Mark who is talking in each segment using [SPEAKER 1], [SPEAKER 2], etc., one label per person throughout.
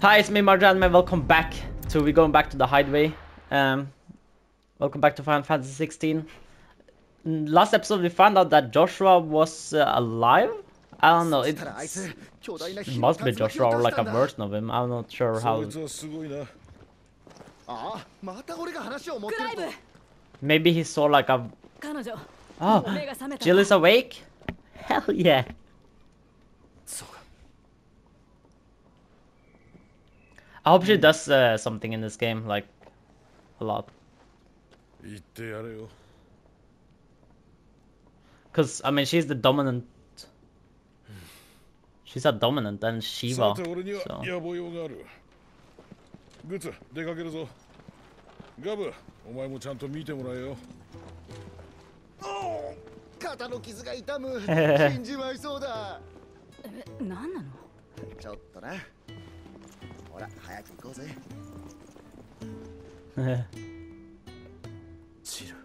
[SPEAKER 1] Hi, it's me Marjan and welcome back to we going back to the hideaway. Um welcome back to Final Fantasy 16. Mm, Last episode we found out that Joshua was uh, alive. I don't know. It, it must be Joshua or like a version of him. I'm not sure
[SPEAKER 2] そ
[SPEAKER 1] how.
[SPEAKER 2] いつはすごいな
[SPEAKER 3] ああまた俺が話を持って
[SPEAKER 4] クライブ
[SPEAKER 3] ると
[SPEAKER 1] Maybe he saw like a.
[SPEAKER 4] 彼女
[SPEAKER 1] Oh,
[SPEAKER 4] もう目が覚めた
[SPEAKER 1] Jill is awake. Hell yeah. I hope she does uh, something in this game, like a lot.
[SPEAKER 2] 言ってやれよ
[SPEAKER 1] Cause I mean she's the dominant. She's a dominant and
[SPEAKER 2] さ
[SPEAKER 1] Shiva.
[SPEAKER 2] て俺には
[SPEAKER 1] So.
[SPEAKER 2] 野望用があるグッズ出かけるぞガブお前もちゃんと見てもらえよ
[SPEAKER 3] 肩の傷が痛む死んじまいそうだ
[SPEAKER 4] え何なの
[SPEAKER 3] ちょっとな ほら早く行こうぜチル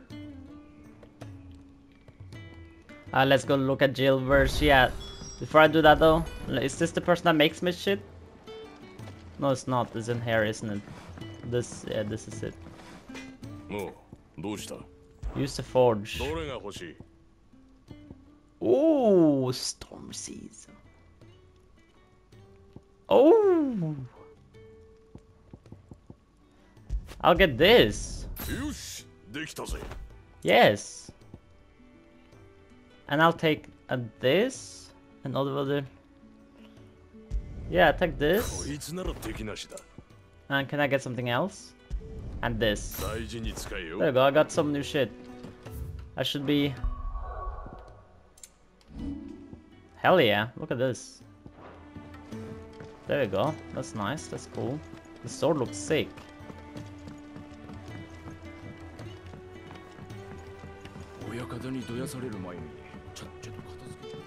[SPEAKER 1] Uh, let's go look at Jill. Where's she at? Before I do that though, is this the person that makes me shit? No, it's not. It's in here, isn't it? This, yeah, this is it.
[SPEAKER 5] おうどうした
[SPEAKER 1] Use the forge.
[SPEAKER 5] どれが欲しい
[SPEAKER 1] Oh, storm season. Oh, I'll get this. Yes. And I'll take uh, this. Another other. Yeah, take this. And can I get something else? And this. There we go, I got some new shit. I should be... Hell yeah, look at this. There we go, that's nice, that's cool. The sword looks sick.
[SPEAKER 5] どやされる前にちょっちょっと片付けて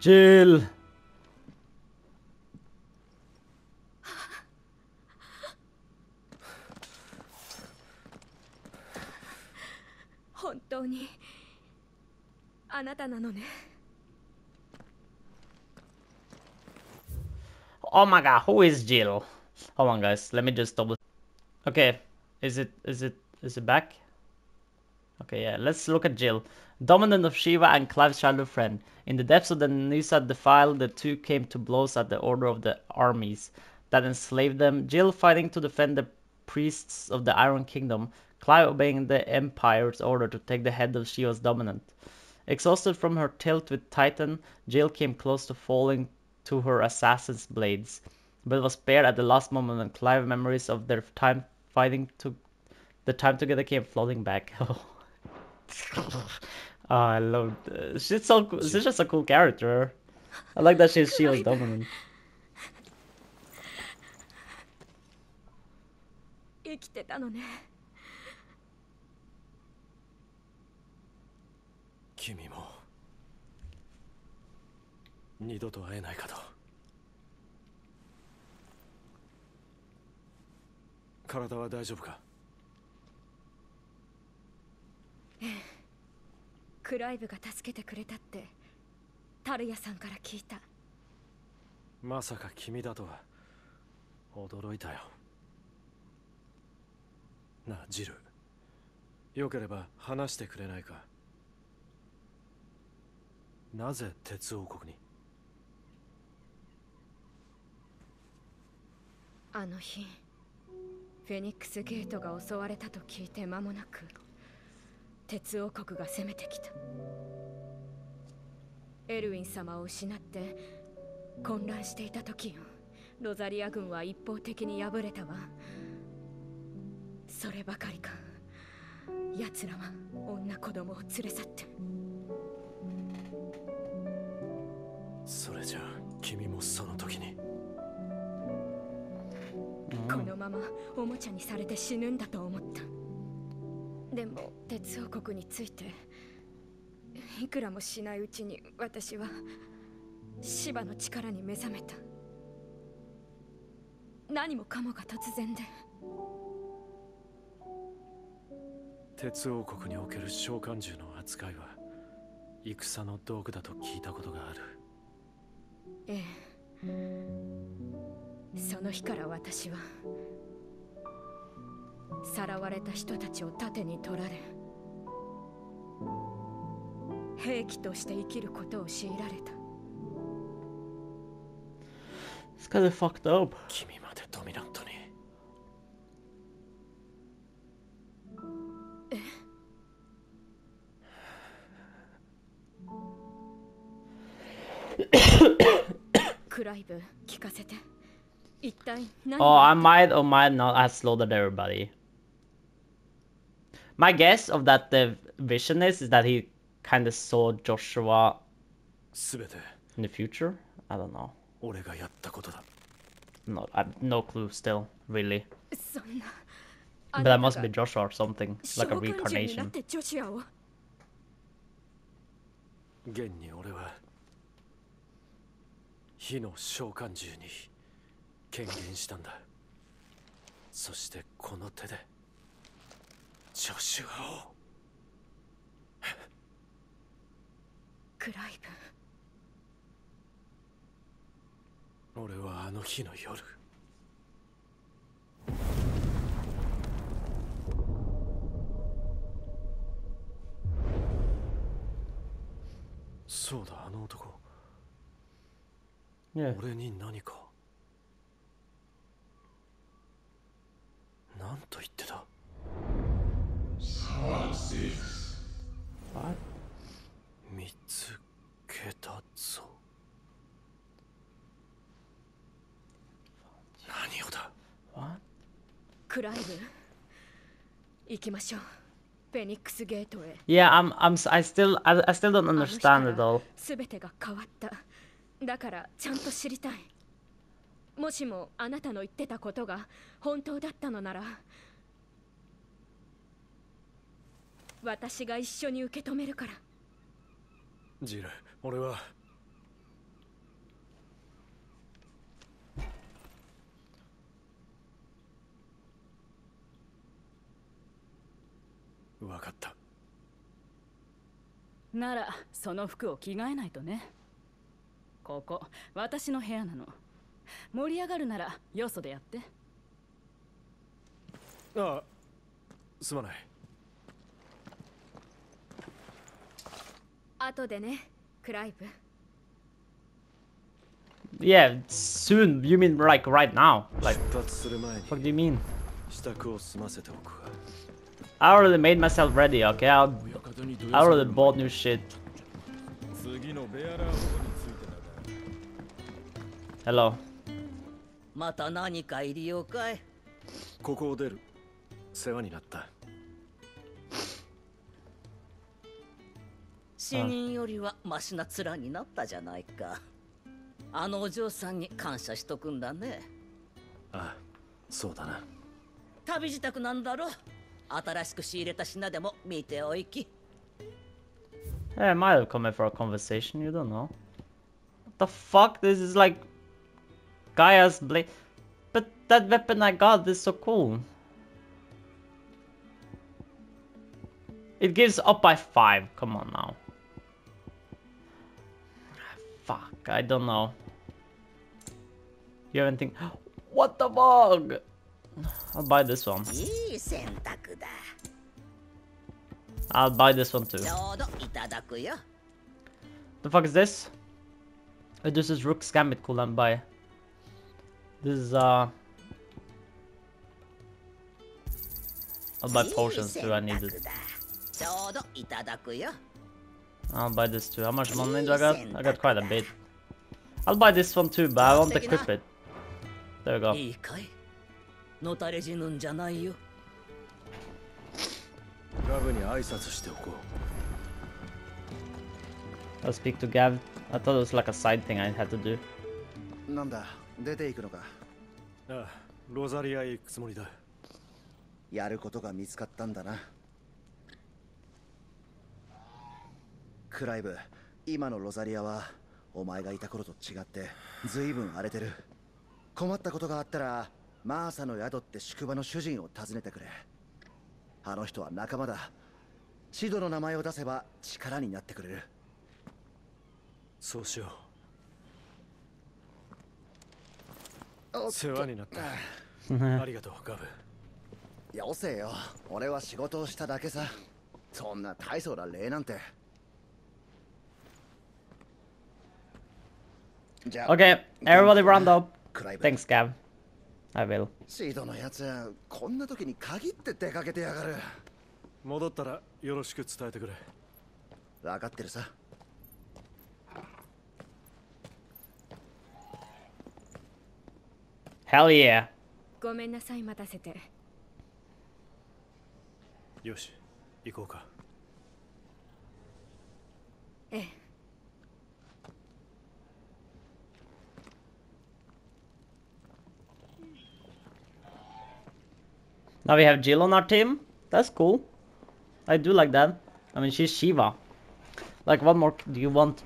[SPEAKER 1] Jill!
[SPEAKER 4] 本当にあなたなのね
[SPEAKER 1] Oh my god, who is Jill? Hold on guys, let me just double... Okay, is it, is it, is it back? Okay, yeah, let's look at Jill. Dominant of Shiva and Clive's childhood friend. In the depths of the Nisa defile, the two came to blows at the order of the armies that enslaved them. Jill fighting to defend the priests of the Iron Kingdom. Clive obeying the Empire's order to take the head of Shiva's dominant. Exhausted from her tilt with Titan, Jill came close to falling to her assassin's blades, but was spared at the last moment when Clive memories of their time fighting to the time together came floating back. Oh. Oh, I love uh, she's so cool. She's just a cool character. I like that she's she was dominant.
[SPEAKER 4] 生きてたのね
[SPEAKER 6] 君も二度と会えないかと体は大丈夫か
[SPEAKER 4] クライブが助けてくれたってタルヤさんから聞いた。
[SPEAKER 6] まさか君だとは驚いたよ。なあジル。よければ話してくれないか。なぜ鉄王国に？
[SPEAKER 4] あの日フェニックスゲートが襲われたと聞いて間もなく鉄王国が攻めてきた。エルウィン様を失って混乱していた時よ。ロザリア軍は一方的に敗れたわ。そればかりか。奴らは女子供を連れ去って。
[SPEAKER 6] それじゃあ君もその時に。
[SPEAKER 4] このままおもちゃにされて死ぬんだと思ったでも鉄王国についていくらもしないうちに私は芝の力に目覚めた。何もかもが突然で。
[SPEAKER 6] 鉄王国における召喚獣の扱いは戦の道具だと聞いたことがある。
[SPEAKER 4] ええ。その日から私はさらわれた人たちを盾に取られ兵器として生きることを強いられた
[SPEAKER 1] It's kind of fucked up.
[SPEAKER 6] 君までドミナントに
[SPEAKER 4] クライブ聞かせて一体何
[SPEAKER 1] Oh,
[SPEAKER 4] が
[SPEAKER 1] I might or might not have slaughtered everybody. My guess of that the vision is, is that he kind of saw Joshua
[SPEAKER 6] 全て
[SPEAKER 1] in the future. I don't know.
[SPEAKER 6] 俺がやったことだ
[SPEAKER 1] No, I have no clue still, really.
[SPEAKER 4] そんな
[SPEAKER 1] But that must be Joshua or something,
[SPEAKER 4] 召
[SPEAKER 1] like a
[SPEAKER 4] 喚獣になっ
[SPEAKER 1] reincarnation.
[SPEAKER 4] てジョシュアを
[SPEAKER 6] 現に俺は火の召喚獣に権限したんだそしてこの手で ジョシュアを。
[SPEAKER 4] クライブ。
[SPEAKER 6] 俺はあの日の夜。そうだあの男。
[SPEAKER 1] Yeah.
[SPEAKER 6] 俺に何か。何と言ってた
[SPEAKER 1] What?
[SPEAKER 6] 見つけたぞ何をだ
[SPEAKER 1] What?
[SPEAKER 4] クライブ。行きましょう。フェニックスゲートへ。
[SPEAKER 1] Yeah, I'm, I'm, I still, I, I still don't understand it all.
[SPEAKER 4] すべてが変わった。だからちゃんと知りたい。もしもあなたの言ってたことが本当だったのなら私が一緒に受け止めるから。
[SPEAKER 6] ジル俺は分かった。
[SPEAKER 7] ならその服を着替えないとね。ここ私の部屋なの。盛り上がるならよそでやって。
[SPEAKER 6] ああすまない。
[SPEAKER 4] 後でねクライブ
[SPEAKER 1] Yeah, soon. You mean like right now? Like,
[SPEAKER 6] 出発する前に
[SPEAKER 1] what do you mean?
[SPEAKER 6] 支度を済ませておくわ
[SPEAKER 1] I already made myself ready. Okay, I'll, I
[SPEAKER 5] やされ
[SPEAKER 1] already bought
[SPEAKER 5] に
[SPEAKER 1] new shit. Hello?
[SPEAKER 8] また何か入りようかい？
[SPEAKER 6] ここを出る世話になった
[SPEAKER 8] 死人よりはマシな面になったじゃないかあのお嬢さんに感謝しとくんだね
[SPEAKER 6] ああそうだな
[SPEAKER 8] 旅支度なんだろ？新しく仕入れた品でも見ておいき
[SPEAKER 1] Hey, I might have come in for a conversation. You don't know. What the fuck? This is like Gaia's blade. But that weapon I got is so cool. It gives up by five. Come on now. Fuck, I don't know. You have anything? What the fuck? I'll buy this one. I'll buy this one too. The fuck is this? Oh, this is Rook's Gambit cooldown buy. This is uh... I'll buy potions too, I need it. I'll buy this too. How much money do I got? I got quite a bit. I'll buy this one too, but I won't equip it. There we go.
[SPEAKER 8] のたれ死ぬんじゃないよ。
[SPEAKER 6] ラブに挨拶しておこう。
[SPEAKER 1] I'll speak to Gav. I thought it was like a side thing I had to do.
[SPEAKER 3] なんだ出ていくのか？
[SPEAKER 6] ああロザリアへ行くつもりだ。
[SPEAKER 3] やることが見つかったんだな。クライブ今のロザリアはお前がいた頃と違って随分荒れてる。困ったことがあったらマーサの宿って宿場の主人を訪ねてくれ。あの人は仲間だ。シドの名前を出せば力になってくれる。
[SPEAKER 6] そうしよ
[SPEAKER 3] おっ
[SPEAKER 6] 世話になった。ありがとうガブ。
[SPEAKER 3] よせよ。俺は仕事をしただけさ。そんな大層な礼なんて。じゃあ。
[SPEAKER 1] Okay, everybody round up. Thanks, Gav. I will.
[SPEAKER 3] シードのやつこんな時に限って出かけてやがる。
[SPEAKER 6] 戻ったらよろしく伝えてくれ。
[SPEAKER 3] 分かってるさ。
[SPEAKER 1] Hell yeah.
[SPEAKER 4] ごめんなさい待たせて。
[SPEAKER 6] よし行こうか。
[SPEAKER 4] ええ
[SPEAKER 1] Now we have Jill on our team. That's cool. I do like that. I mean, she's Shiva. Like, what more do you want?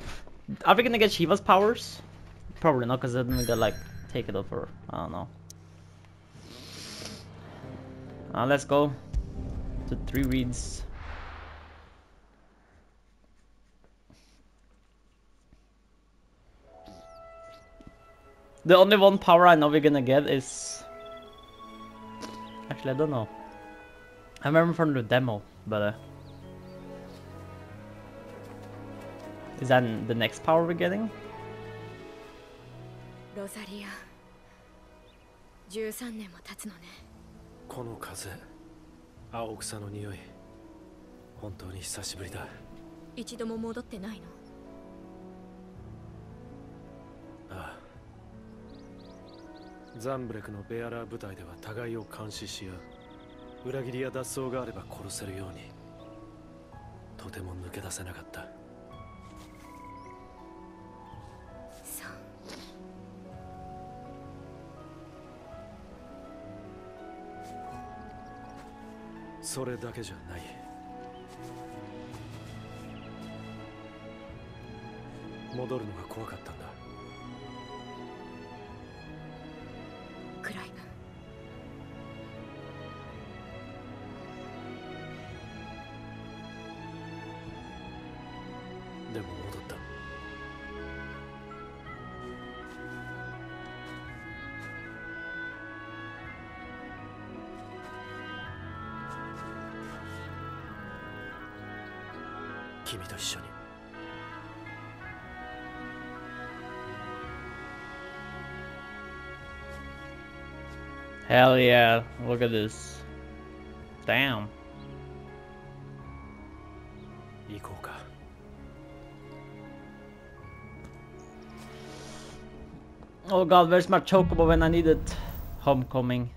[SPEAKER 1] Are we gonna get Shiva's powers? Probably not, because then we gotta, like, take it over. I don't know. Uh, let's go to three reads. The only one power I know we're gonna get is Actually, I don't know. I remember from the demo, but uh, is that the next power we're getting?
[SPEAKER 4] ロザリア13年も経つのね
[SPEAKER 6] この風青草の匂い本当に久しぶりだ
[SPEAKER 4] 一度も戻ってないの
[SPEAKER 6] ザンブレクのベアラー部隊では互いを監視し合う。裏切りや脱走があれば殺せるように。とても抜け出せなかった。
[SPEAKER 4] そう。
[SPEAKER 6] それだけじゃない。戻るのが怖かった
[SPEAKER 1] Hell yeah! Look at this. Damn.
[SPEAKER 6] 行こうか
[SPEAKER 1] Oh god, where's my chocobo when I need it? Homecoming.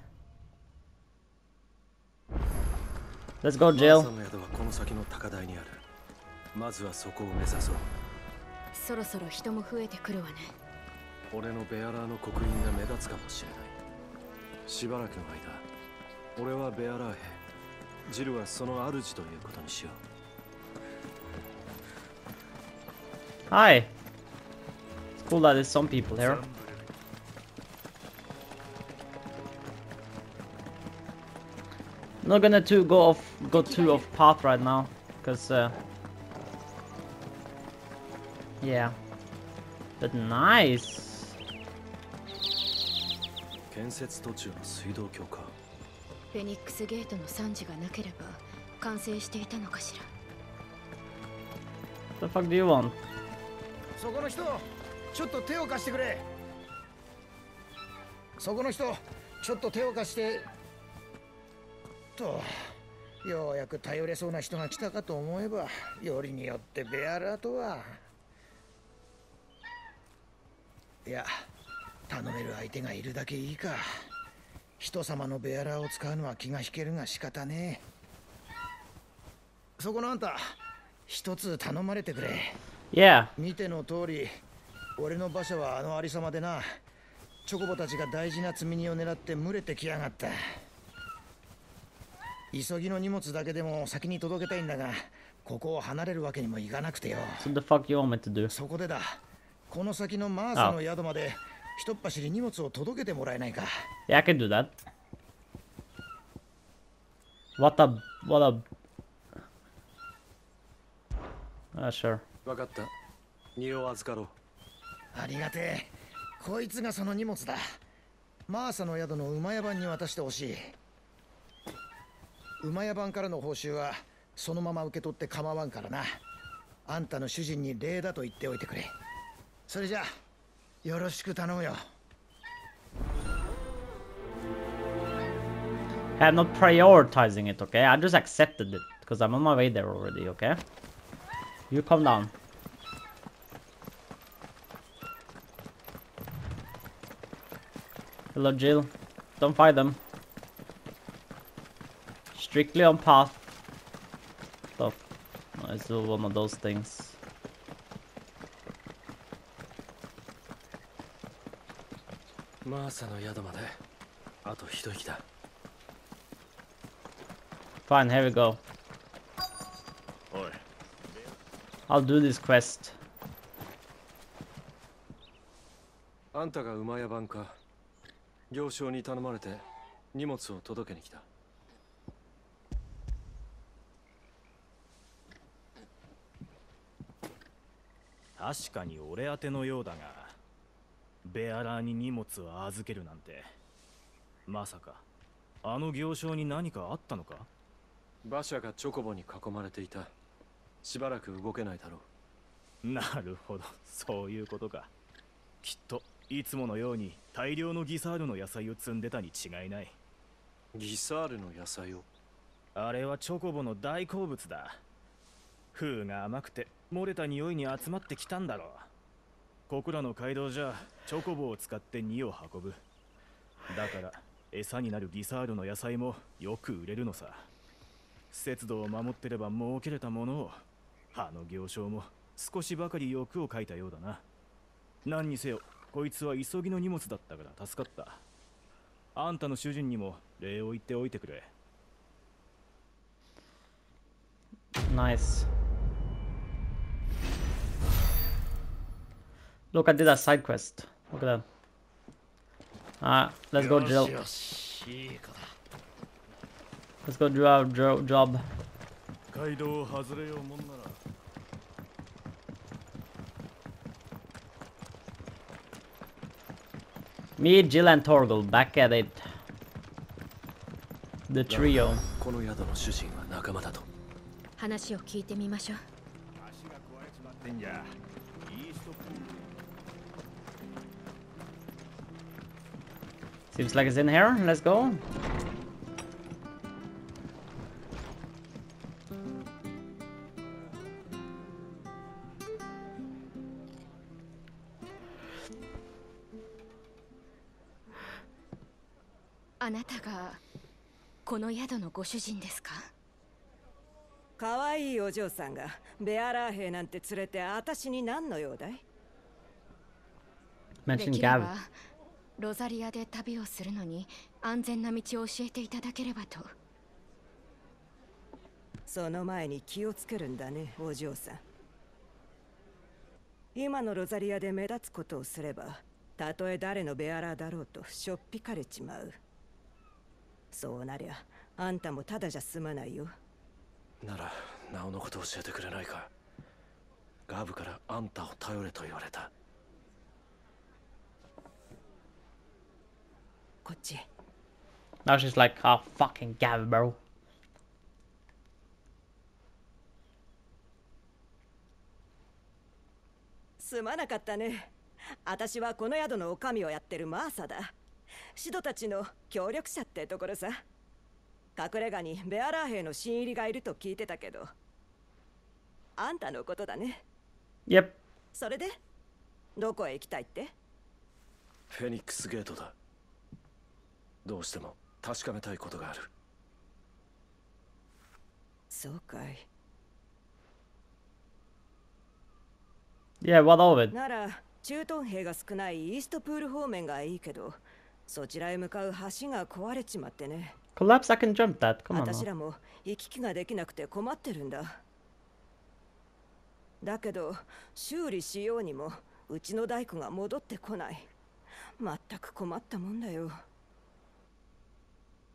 [SPEAKER 1] Let's go,
[SPEAKER 6] マー
[SPEAKER 1] Jill.
[SPEAKER 6] サの宿はこの先の高台にあるまずはそこを目指そう
[SPEAKER 4] そろそろ人も増えてくるわね
[SPEAKER 6] 俺のベアラーの刻印が目立つかもしれない しばらくの間俺はベアラー兵ジルはその主ということにしよ
[SPEAKER 1] Hi. It's cool that there's some people here. Not gonna to go off, go too off path right now, cause uh, yeah. But nice.
[SPEAKER 6] う建設途中の水道橋か。
[SPEAKER 4] フェニックスゲートの惨事がなければ完成していたのかしら。
[SPEAKER 1] The fuck do you want?
[SPEAKER 3] そこの人ちょっと手を貸してくれ。そこの人ちょっと手を貸して。とようやく頼れそうな人が来たかと思えばよりによってベアラーとは。いや頼める相手がいるだけいいか。人様のベアラーを使うのは気が引けるが仕方ねえ。そこのあんた一つ頼まれてくれ。
[SPEAKER 1] Yeah.
[SPEAKER 3] 見ての通り俺の馬車はあのありさまでな。チョコボたちが大事な積み荷を狙って群れてきやがった。急ぎの荷物だけでも先に届けたいんだがここを離れるわけにもいかなくてよ?そこでだ。この先のマーサの宿までひとっ走り荷物を届けてもらえないか。
[SPEAKER 1] Yeah, I can do that. What a what a. Uh, sure.
[SPEAKER 6] 分かった。荷を預かろう。
[SPEAKER 3] ありがてえ。こいつがその荷物だ。マーサの宿の馬屋番に渡してほしい。馬屋番からの報酬はそのまま受け取って構わんからな。あんたの主人に礼だと言っておいてくれ。それじゃ よろしく頼むよ
[SPEAKER 1] I'm not prioritizing it, okay? I just accepted it because I'm on my way there already, okay? You calm down. Hello, Jill. Don't fight them. Strictly on path. Stuff. Oh, it's one of those things.
[SPEAKER 6] マーサの宿まで。あと一息だ。
[SPEAKER 1] Fine, here we go.
[SPEAKER 2] おい
[SPEAKER 1] I'll do this quest.
[SPEAKER 6] あんたが馬屋番か。行商に頼まれて荷物を届けに来た。
[SPEAKER 9] 確かに俺宛てのようだがベアラーに荷物を預けるなんて。まさかあの行商に何かあったのか？
[SPEAKER 6] 馬車がチョコボに囲まれていた。しばらく動けないだろ
[SPEAKER 9] なるほど。そういうことか。きっといつものように大量のギサールの野菜を積んでたに違いない。う
[SPEAKER 6] ギサールの野菜を？
[SPEAKER 9] あれはチョコボの大好物だ。風が甘くて漏れた匂いに集まってきたんだろうここらの街道じゃチョコボを使って荷を運ぶ。だから餌になるギサールの野菜もよく売れるのさ。節度を守ってれば儲けれたものをあの行商も少しばかり欲をかいたようだな。何にせよこいつは急ぎの荷物だったから助かった。あんたの主人にも礼を言っておいてくれ。
[SPEAKER 1] Nice. Look, I did a side quest. Look at that. Alright, let's go, Jill. Let's go do our jo job.
[SPEAKER 9] 街道を外れようもんなら
[SPEAKER 1] Me, Jill, and Torgal back at it. The trio.
[SPEAKER 6] この宿の主人は仲間だと
[SPEAKER 4] 話を聞いてみましょう
[SPEAKER 1] Seems like it's in here. Let's go.
[SPEAKER 4] 「あなたがこの宿のご主人ですか?」
[SPEAKER 10] かわいいお嬢さんがベアラー兵なんて連れて私に何の用だい？
[SPEAKER 4] で
[SPEAKER 1] Mention Gav.
[SPEAKER 4] ロザリアで旅をするのに安全な道を教えていただければと。
[SPEAKER 10] その前に気をつけるんだねお嬢さん。今のロザリアで目立つことをすればたとえ誰のベアラーだろうとしょっぴかれちまう。そうなりゃあんたもただじゃ済まないよ。
[SPEAKER 6] ならなおのこと教えてくれないか。ガブからあんたを頼れと言われた
[SPEAKER 10] こっち
[SPEAKER 1] Now she's like, oh, fucking Gav, bro.
[SPEAKER 10] すまなかったね。私はこの宿の女将をやってるマーサだ。シドたちの協力者ってところさ。隠れ家にベアラー兵の新入りがいると聞いてたけど。あんたのことだね。
[SPEAKER 1] Yep.
[SPEAKER 10] それで？どこへ行きたいって？
[SPEAKER 6] フェニックスゲートだどうしても確かめたいことがある
[SPEAKER 10] そうかい
[SPEAKER 1] Yeah, what of it?
[SPEAKER 10] なら駐屯兵が少ないイーストプール方面がいいけどそちらへ向かう橋が壊れちまってね
[SPEAKER 1] Collapse, I can jump that. Come on
[SPEAKER 10] 私.らも行き来ができなくて困ってるんだだけど修理しようにもうちの大工が戻ってこないまったく困ったもんだよ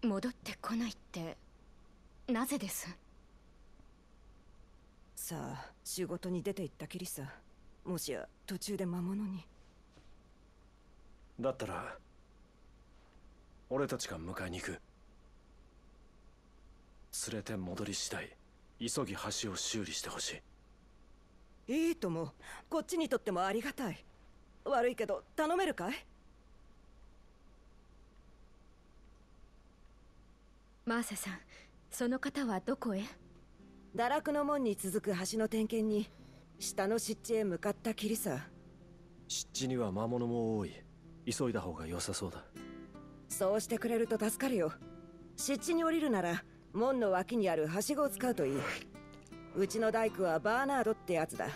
[SPEAKER 4] 戻ってこないってなぜです？
[SPEAKER 10] さあ仕事に出て行ったきりさ。もしや途中で魔物に。
[SPEAKER 6] だったら俺たちが迎えに行く。連れて戻り次第急ぎ橋を修理してほしい。
[SPEAKER 10] いいとも。こっちにとってもありがたい。悪いけど頼めるかい？
[SPEAKER 4] マーサさんその方はどこへ？
[SPEAKER 10] 堕落の門に続く橋の点検に下の湿地へ向かったきりさ。
[SPEAKER 6] 湿地には魔物も多い。急いだ方が良さそうだ。
[SPEAKER 10] そうしてくれると助かるよ。湿地に降りるなら門の脇にあるはしごを使うといい。うちの大工はバーナードってやつだ。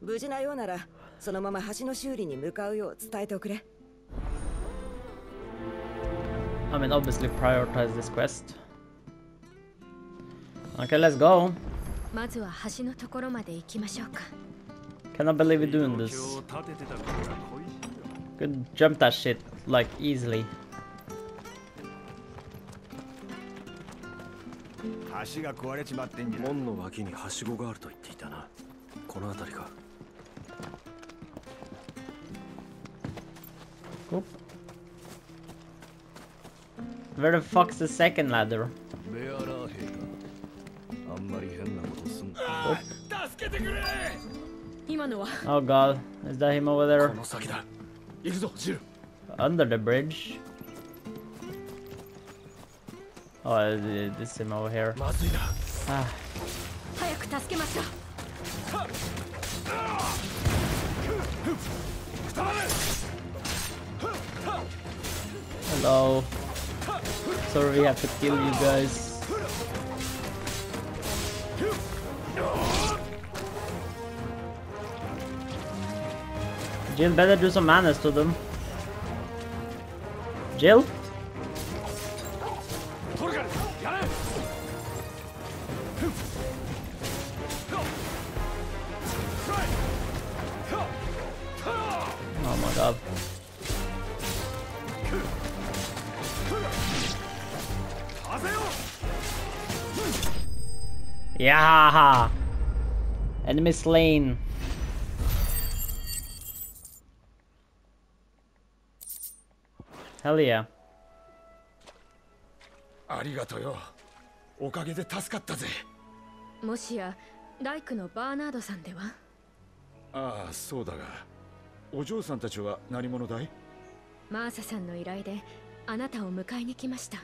[SPEAKER 10] 無事なようならそのまま橋の修理に向かうよう伝えておくれ
[SPEAKER 1] I mean, obviously prioritize this quest. Okay, let's go. Cannot believe we're doing this. Could jump that shit, like, easily. Oop. Where the fuck's the second ladder? oh god, is that him over there? Under the bridge? Oh, this is him over here. Ah. Hello. Sorry we have to kill you guys. Jill better do some manners to them. Jill? Yeah! Enemy slain. Hell yeah.
[SPEAKER 2] ありがとうよ。おかげで助かったぜ。
[SPEAKER 4] もしや大工のバーナードさんでは？
[SPEAKER 2] ああそうだが。お嬢さんたちは何者だい？
[SPEAKER 4] マーサさんの依頼であなたを迎えに来ました。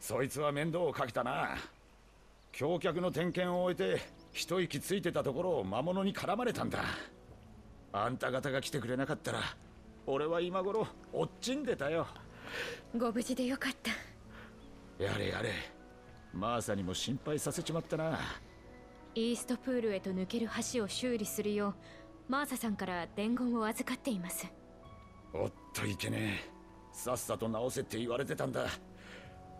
[SPEAKER 2] そいつは面倒をかけたな橋脚の点検を終えて一息ついてたところを魔物に絡まれたんだ。あんた方が来てくれなかったら俺は今頃おっちんでたよ。
[SPEAKER 4] ご無事でよかった。
[SPEAKER 2] やれやれ。マーサにも心配させちまったな。
[SPEAKER 4] イーストプールへと抜ける橋を修理するようマーサさんから伝言を預かっています。
[SPEAKER 2] おっといけねえ。さっさと直せって言われてたんだ。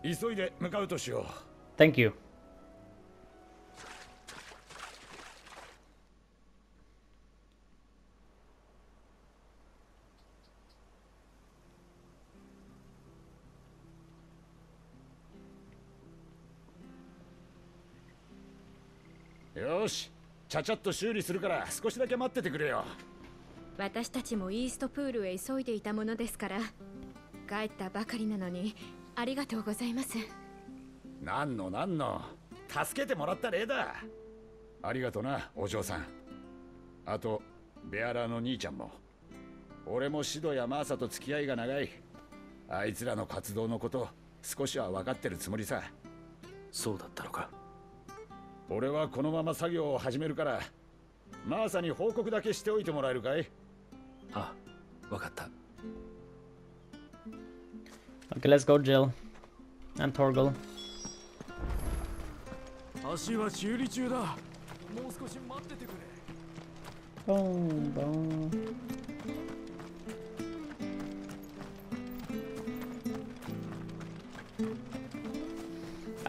[SPEAKER 2] 急いで向かうとしよう。
[SPEAKER 1] Thank you.
[SPEAKER 2] ちゃちゃっと修理するから少しだけ待っててくれよ。
[SPEAKER 4] 私たちもイーストプールへ急いでいたものですから帰ったばかりなのにありがとうございます。
[SPEAKER 2] なんのなんの。助けてもらった例だ。ありがとなお嬢さん。あとベアラーの兄ちゃんも。俺もシドやマーサと付き合いが長い。あいつらの活動のこと少しは分かってるつもりさ。
[SPEAKER 6] そうだったのか
[SPEAKER 2] 俺はこのまま作業を始めるからマーサに報告だけしておいてもらえるかい？
[SPEAKER 6] あわかった
[SPEAKER 1] Okay, let's go, Jill. And Torgal.
[SPEAKER 5] 橋は修理中だもう少し待っててくれ
[SPEAKER 1] Boom, boom.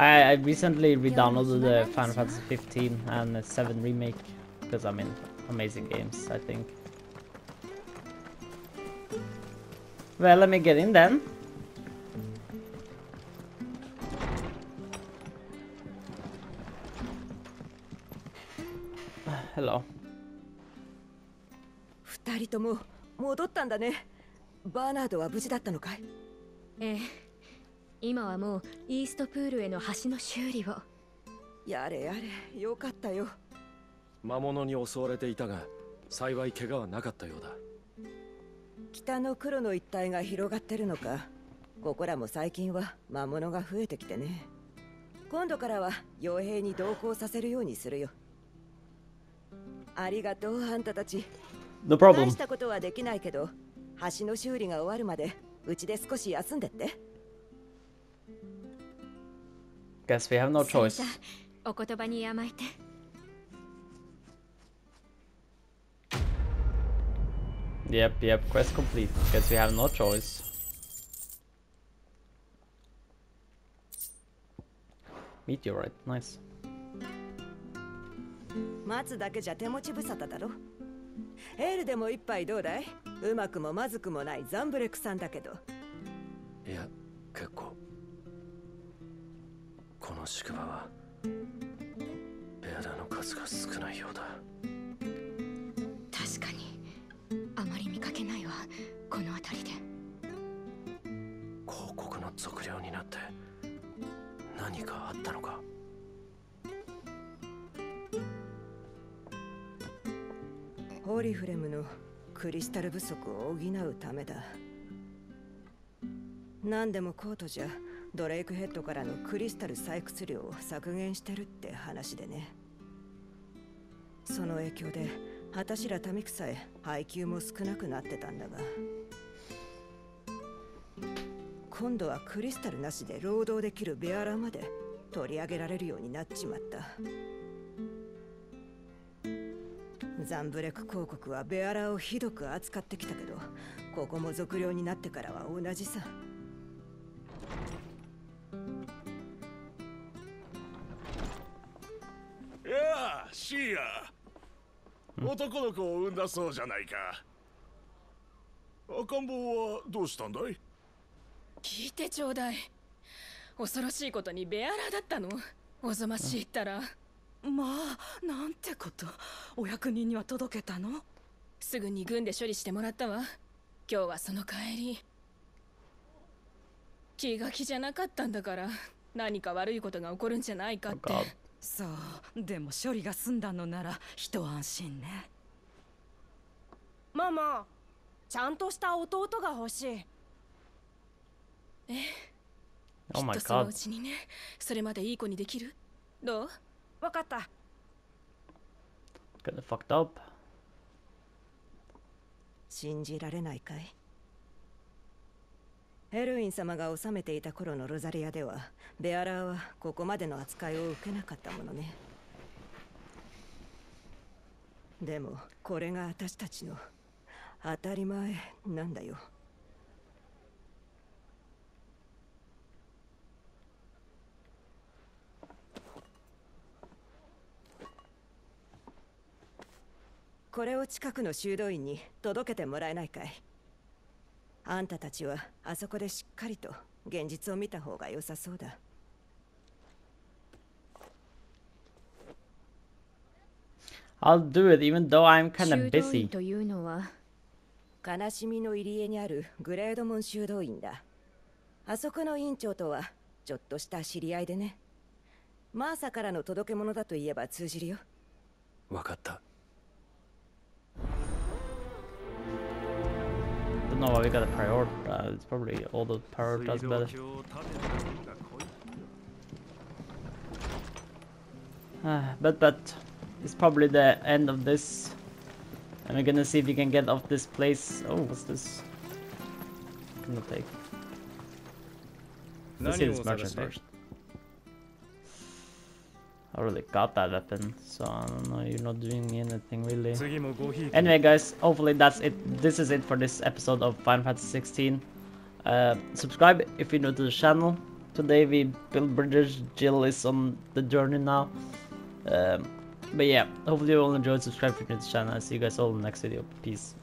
[SPEAKER 1] I, I recently re-downloaded the Final Fantasy 15 and the 7 remake because I mean amazing games I think. Well, let me get in then. Hello.
[SPEAKER 10] 二人とも戻ったんだねバーナードは無事だったのかい
[SPEAKER 4] ええ 今はもうイーストプールへの橋の修理を。
[SPEAKER 10] やれやれよかったよ。
[SPEAKER 6] 魔物に襲われていたが幸い怪我はなかったようだ。
[SPEAKER 10] 北の黒の一帯が広がってるのか。ここらも最近は魔物が増えてきてね。今度からは傭兵に同行させるようにするよ。ありがとうあんたたち。
[SPEAKER 1] No problem.
[SPEAKER 10] 大したことはできないけど橋の修理が終わるまでうちで少し休んでって
[SPEAKER 1] Guess we have no
[SPEAKER 4] それ
[SPEAKER 1] choice.
[SPEAKER 4] じゃお言葉に甘えて
[SPEAKER 1] Yep, yep, quest complete. Guess we have no choice. Meteorite, nice.
[SPEAKER 10] 待つだけじゃ手持ち無沙汰だろエールでも一杯どうだいうまくもまずくもないザンブレクさんだけど
[SPEAKER 6] いや の宿場はベアラの数が少ないようだ。
[SPEAKER 4] 確かにあまり見かけないわこの辺りで。
[SPEAKER 6] 広告の測量になって何かあったのか。
[SPEAKER 10] ホーリーフレムのクリスタル不足を補うためだ。何でもコートじゃドレイクヘッドからのクリスタル採掘量を削減してるって話でね。その影響で私ら民草へ配給も少なくなってたんだが。今度はクリスタルなしで労働できるベアラまで取り上げられるようになっちまった。ザンブレク広告はベアラをひどく扱ってきたけどここも俗量になってからは同じさ。
[SPEAKER 11] シーヤ男の子を産んだそうじゃないか。赤ん坊はどうしたんだい？
[SPEAKER 12] 聞いてちょうだい。恐ろしいことにベアラーだったの？おぞましいったら。
[SPEAKER 7] まあなんてこと。お役人には届けたの？
[SPEAKER 12] すぐに軍で処理してもらったわ。今日はその帰り。気が気じゃなかったんだから何か悪いことが起こるんじゃないかって
[SPEAKER 7] そう。でも処理が済んだのなら一安心ね。
[SPEAKER 13] ママちゃんとした弟が欲しい。
[SPEAKER 12] え
[SPEAKER 1] Oh
[SPEAKER 12] き
[SPEAKER 1] my
[SPEAKER 12] っとその.うちにね。それまでいい子にできる？どう？
[SPEAKER 13] わかった。
[SPEAKER 1] Kinda fucked up.
[SPEAKER 10] 信じられないかい？エルウィン様が治めていた頃のロザリアではベアラーはここまでの扱いを受けなかったものね。でもこれが私たちの当たり前なんだよ。これを近くの修道院に届けてもらえないかい？あんたたちはあそこでしっかりと現実を見た方が良さそうだ。
[SPEAKER 1] I'll do it even though I'm kinda
[SPEAKER 4] 修道
[SPEAKER 1] busy.
[SPEAKER 4] 院というのは
[SPEAKER 10] 悲しみの入り江にあるグレードモン修道院だ。あそこの院長とはちょっとした知り合いでね。マーサからの届け物だと言えば通じるよ。
[SPEAKER 6] わかった
[SPEAKER 1] know why we gotta prioritize. It's probably all the prioritize better. Uh, but but it's probably the end of this. And we're gonna see if we can get off this place. Oh, what's this? Gonna take. Let's see this merchant first. I already got that weapon, so I don't know, you're not doing me anything really. Anyway guys, hopefully that's it. This is it for this episode of Final Fantasy 16. Uh, subscribe if you're new to the channel. Today we build bridges, Jill is on the journey now. Um, but yeah, hopefully you all enjoyed, subscribe if you're new to the channel. i see you guys all in the next video. Peace.